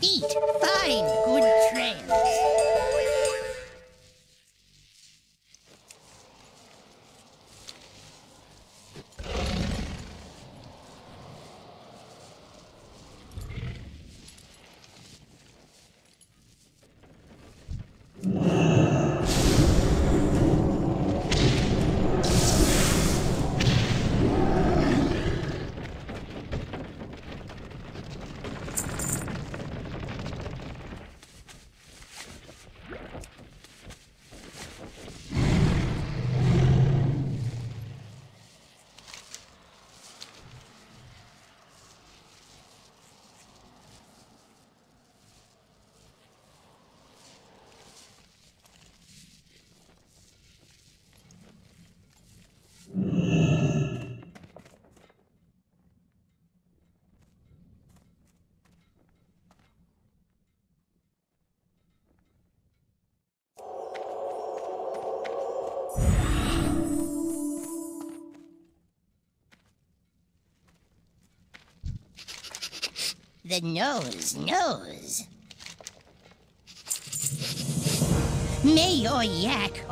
Feet find good trails. The nose knows. May your yak